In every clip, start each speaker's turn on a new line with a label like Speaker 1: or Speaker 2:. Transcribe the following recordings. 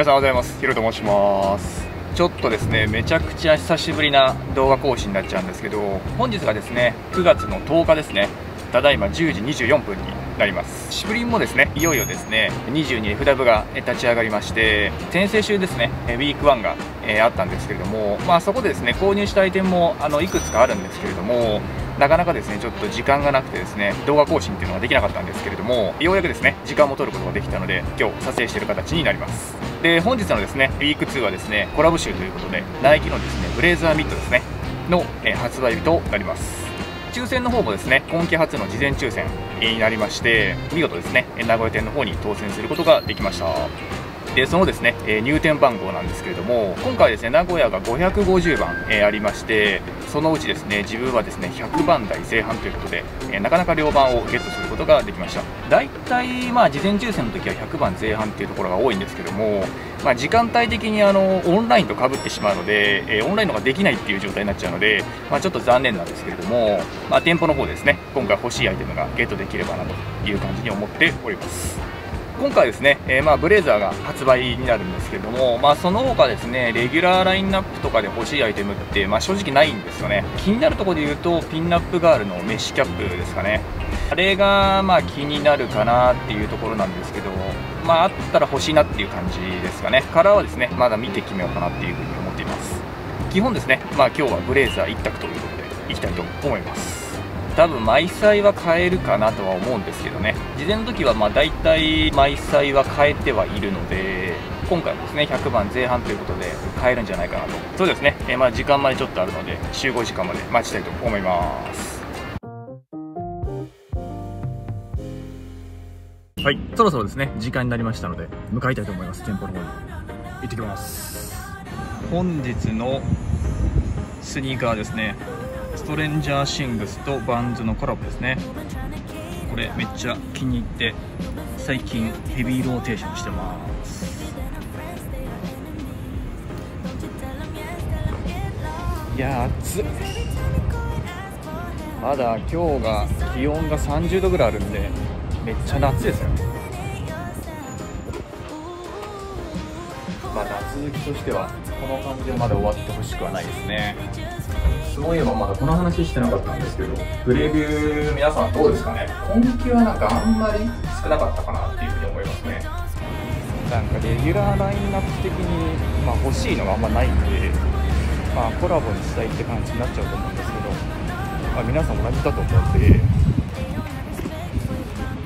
Speaker 1: 皆さんおはようございます。ヒロと申します。ちょっとですねめちゃくちゃ久しぶりな動画更新になっちゃうんですけど本日がですね9月の10日ですね。ただいま10時24分になります。シプリンもですねいよいよですね 22FW が立ち上がりまして先々週ですねウィーク1が、えあったんですけれどもまあそこでですね購入したアイテムもあのいくつかあるんですけれどもなかなかですねちょっと時間がなくてですね動画更新っていうのができなかったんですけれどもようやくですね時間も取ることができたので今日撮影している形になります。で本日のですねウィーク2はですねコラボ集ということでナイキのですねブレイザーミットですねの、え発売日となります。抽選の方もですね今季初の事前抽選になりまして見事ですね名古屋店の方に当選することができました。でそのですね、え入店番号なんですけれども今回ですね名古屋が550番、えありましてそのうちですね自分はですね100番台前半ということで、えなかなか両番をゲットすることができました。大体まあ事前抽選の時は100番前半っていうところが多いんですけどもまあ、時間帯的にあのオンラインとかぶってしまうので、え、オンラインのができないっていう状態になっちゃうので、まあ、ちょっと残念なんですけれども、まあ、店舗の方ですね今回欲しいアイテムがゲットできればなという感じに思っております。今回ですね、えー、まあブレイザーが発売になるんですけども、まあ、その他ですねレギュラーラインナップとかで欲しいアイテムって、まあ、正直ないんですよね。気になるところで言うとピンナップガールのメッシュキャップですかね。あれがまあ気になるかなっていうところなんですけどまああったら欲しいなっていう感じですかね。カラーはですねまだ見て決めようかなっていうふうに思っています。基本ですねまあ今日はブレイザー一択ということでいきたいと思います。多分毎歳は買えるかなとは思うんですけどね。事前の時はまあ大体毎歳は買えてはいるので今回もですね100番前半ということで買えるんじゃないかなと。そうですね、えー、まあ時間までちょっとあるので集合時間まで待ちたいと思います。はい。そろそろですね時間になりましたので向かいたいと思います。店舗の方に。行ってきます。本日のスニーカーですねストレンジャーシングスとバンズのコラボですね。これめっちゃ気に入って最近ヘビーローテーションしてます。いや暑っ。まだ今日が気温が30度ぐらいあるんでめっちゃ夏ですよ。まあ夏好きとしてはこの感じでまだ終わってほしくはないですね。そういえばまだこの話してなかったんですけど、プレビュー皆さんどうですかね？今季はなんかあんまり少なかったかなっていうふうに思いますね。なんかレギュラーラインナップ的に、まあ、欲しいのがあんまないんで、まあ、コラボにしたいって感じになっちゃうと思うんですけど、まあ、皆さん同じだと思うんで、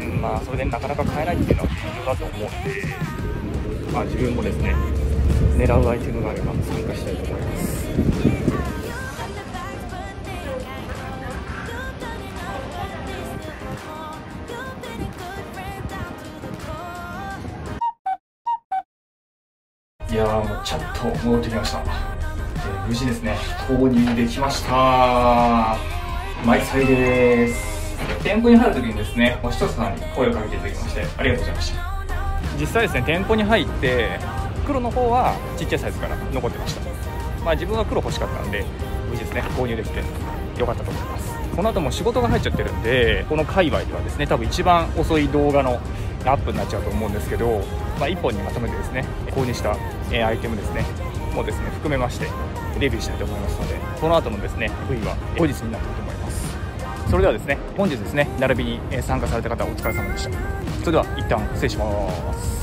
Speaker 1: うん、まあそれでなかなか買えないっていうのは現状だと思うんで、まあ、自分もですね狙うアイテムがあれば参加したいと思います。やーもうちゃんと戻ってきました、えー、無事ですね。購入できました。毎歳です。店舗に入るときにですねもう一つさんに声をかけていただきましてありがとうございました。実際ですね店舗に入って黒の方はちっちゃいサイズから残ってました。まあ自分は黒欲しかったんで無事ですね購入できてよかったと思います。この後も仕事が入っちゃってるんでこの界隈ではですね多分一番遅い動画のアップになっちゃうと思うんですけど、まあ、1本にまとめてですね購入したえアイテムですねもですね含めましてレビューしたいと思いますのでその後のですね V は後日になっていると思います。それではですね本日ですね並びに参加された方お疲れ様でした。それでは一旦失礼します、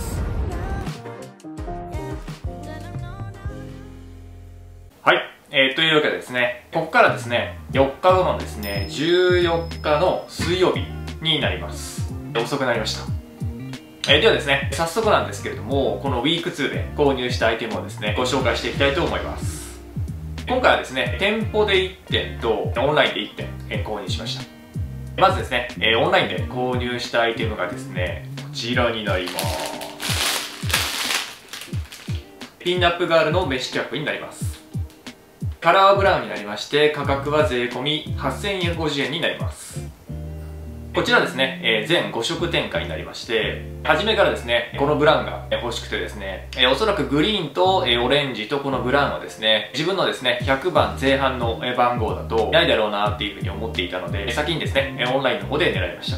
Speaker 1: えー、というわけでですねここからですね4日後のですね14日の水曜日になります。遅くなりました。えー、ではですね、早速なんですけれども、このウィーク2で購入したアイテムをですね、ご紹介していきたいと思います。今回はですね、店舗で1点とオンラインで1点、購入しました。まずですね、えー、オンラインで購入したアイテムがですね、こちらになります。ピンナップガールのメッシュキャップになります。カラーブラウンになりまして、価格は税込8050円になります。こちらですね、えー、全5色展開になりまして、初めからですね、このブラウンが欲しくてですね、えー、おそらくグリーンと、えー、オレンジとこのブラウンはですね、自分のですね、100番前半の番号だとないだろうなっていうふうに思っていたので、先にですね、オンラインの方で狙いました。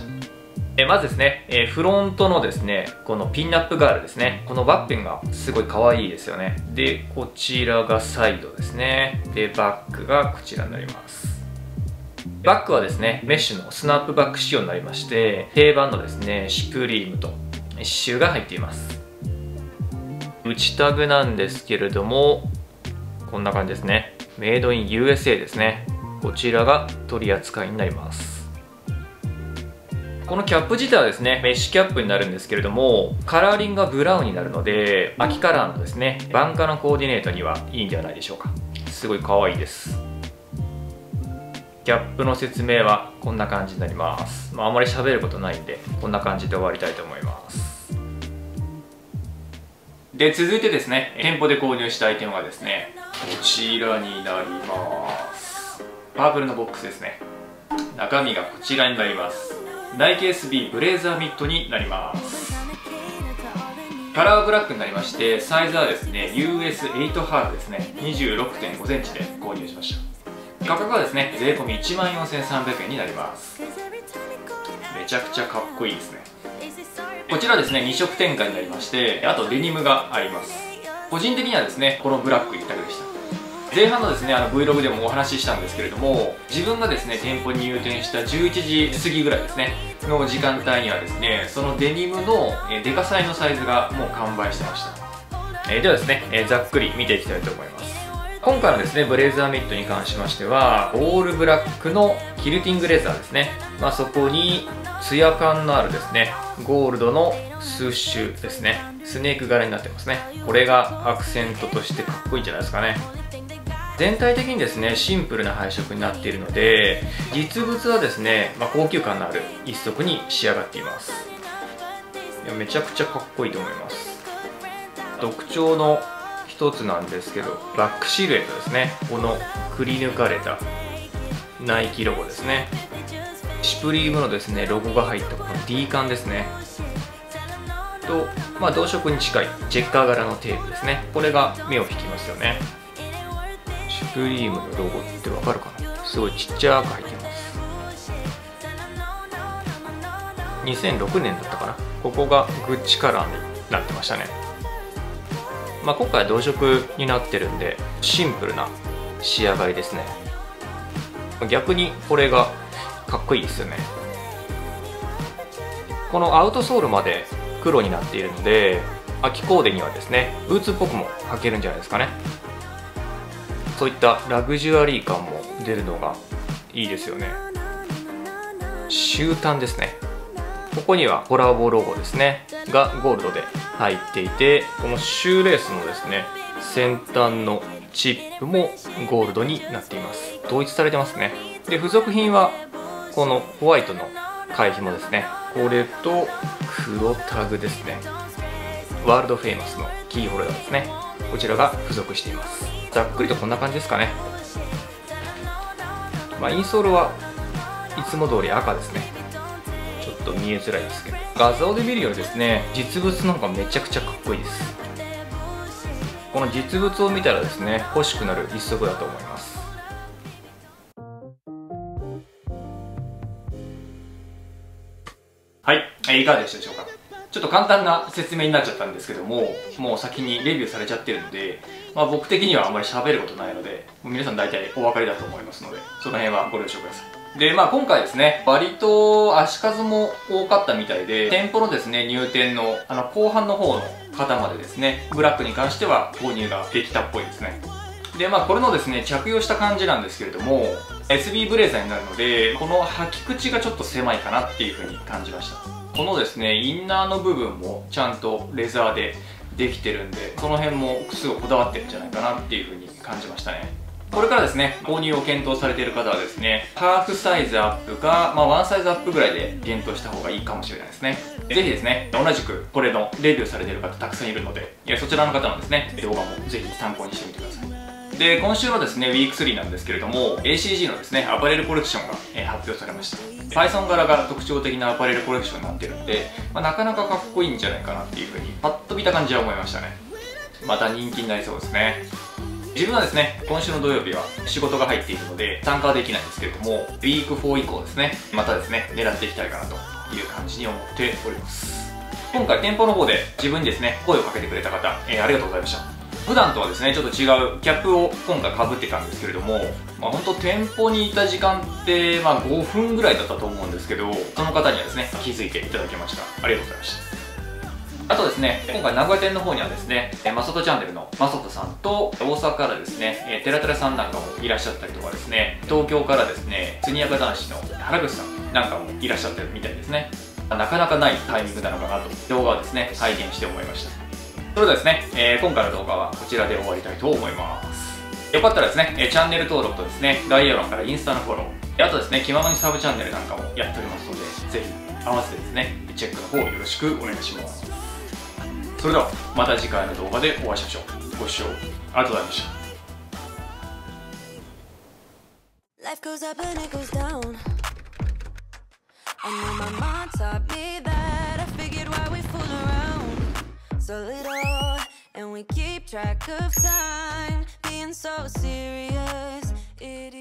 Speaker 1: えまずですね、えフロントのですね、このピンナップガールですね。このワッペンがすごい可愛いですよね。で、こちらがサイドですね。で、バックがこちらになります。バックはですね、メッシュのスナップバック仕様になりまして、定番のですね、シュプリームと刺繍が入っています。内タグなんですけれども、こんな感じですね。メイドイン USA ですね。こちらが取り扱いになります。このキャップ自体はですね、メッシュキャップになるんですけれども、カラーリングがブラウンになるので、秋カラーのですね、バンカーのコーディネートにはいいんではないでしょうか。すごい可愛いです。キャップの説明はこんな感じになります。まあ、あまり喋ることないんで、こんな感じで終わりたいと思います。で、続いてですね、店舗で購入したアイテムがですね、こちらになります。パープルのボックスですね。中身がこちらになります。ナイキ SB ブレーザーミットになりますカラーブラックになりましてサイズはですね US8 ハーフですね26.5センチで購入しました価格はですね税込1万4300円になります。めちゃくちゃかっこいいですね。こちらですね2色展開になりましてあとデニムがあります。個人的にはですねこのブラック一択でした。前半のですねあの Vlog でもお話ししたんですけれども自分がですね店舗に入店した11時過ぎぐらいですねの時間帯にはですねそのデニムのデカサイのサイズがもう完売してました、えー、ではですね、えー、ざっくり見ていきたいと思います。今回のですねブレザーミットに関しましてはオールブラックのキルティングレザーですね、まあ、そこにツヤ感のあるですねゴールドのスッシュですね。スネーク柄になってますね。これがアクセントとしてかっこいいんじゃないですかね。全体的にですねシンプルな配色になっているので実物はですね、まあ、高級感のある一足に仕上がっています。いやめちゃくちゃかっこいいと思います。特徴の一つなんですけどバックシルエットですね。このくり抜かれたナイキロゴですね。シュプリームのですねロゴが入ったこの D 缶ですね。と、まあ、同色に近いチェッカー柄のテープですね。これが目を引きますよね。シプリームのロゴってわかるかな？すごいちっちゃく入ってます。2006年だったかな？ここがグッチカラーになってましたね。まあ、今回は同色になってるんでシンプルな仕上がりですね。逆にこれがかっこいいですよね。このアウトソールまで黒になっているので秋コーデにはですねブーツっぽくも履けるんじゃないですかね。そういったラグジュアリー感も出るのがいいですよね。終端ですね。ここにはコラボロゴですね。がゴールドで入っていてこのシューレースのですね先端のチップもゴールドになっています。統一されてますね。で付属品はこのホワイトの貝紐ですねこれと黒タグですね。ワールドフェイマスのキーホルダーですね。こちらが付属しています。ざっくりとこんな感じですかね。まあインソールはいつも通り赤ですね。と見えづらいですけど。画像で見るよりですね実物の方がめちゃくちゃかっこいいです。この実物を見たらですね欲しくなる一足だと思います。はい。いかがでしたでしょうか？ちょっと簡単な説明になっちゃったんですけどももう先にレビューされちゃってるんでまあ、僕的にはあんまり喋ることないので皆さん大体お分かりだと思いますのでその辺はご了承ください。でまあ今回ですね割と足数も多かったみたいで店舗のですね入店のあの後半の方の方までですねブラックに関しては購入ができたっぽいですね。でまあこれのですね着用した感じなんですけれども SB ブレーザーになるのでこの履き口がちょっと狭いかなっていう風に感じました。このですねインナーの部分もちゃんとレザーでできてるんでその辺もすごいこだわってるんじゃないかなっていう風に感じましたね。これからですね、購入を検討されている方はですね、ハーフサイズアップか、まあ、ワンサイズアップぐらいで検討した方がいいかもしれないですね。ぜひですね、同じくこれのレビューされている方たくさんいるので、そちらの方のですね、動画もぜひ参考にしてみてください。で今週のですねウィーク3なんですけれども ACG のですねアパレルコレクションが、えー、発表されました。Python 柄が特徴的なアパレルコレクションになってるんで、まあ、なかなかかっこいいんじゃないかなっていうふうにパッと見た感じは思いましたね。また人気になりそうですね自分はですね今週の土曜日は仕事が入っているので参加はできないんですけれどもウィーク4以降ですねまたですね狙っていきたいかなという感じに思っております。今回店舗の方で自分にですね声をかけてくれた方、えー、ありがとうございました。普段とはですねちょっと違うキャップを今回かぶってたんですけれども、まあ、本当店舗にいた時間って、まあ、5分ぐらいだったと思うんですけどその方にはですね気づいていただきました。ありがとうございました。あとですね、今回名古屋店の方にはですね、マサトチャンネルのマサトさんと大阪からですね、テラテラさんなんかもいらっしゃったりとかですね、東京からですね、ツニヤカ男子の原口さんなんかもいらっしゃってるみたいですね。なかなかないタイミングなのかなと動画をですね、再現して思いました。それではですね、えー、今回の動画はこちらで終わりたいと思います。よかったらですね、チャンネル登録とですね、概要欄からインスタのフォロー、あとですね、気ままにサブチャンネルなんかもやっておりますので、ぜひ合わせてですね、チェックの方よろしくお願いします。それではまた次回の動画でお会いしましょうご視聴ありがとうございました Life goes up and it goes down I know my mom taught me that I figured why we fool around So little and we keep track of time Being so serious, it is.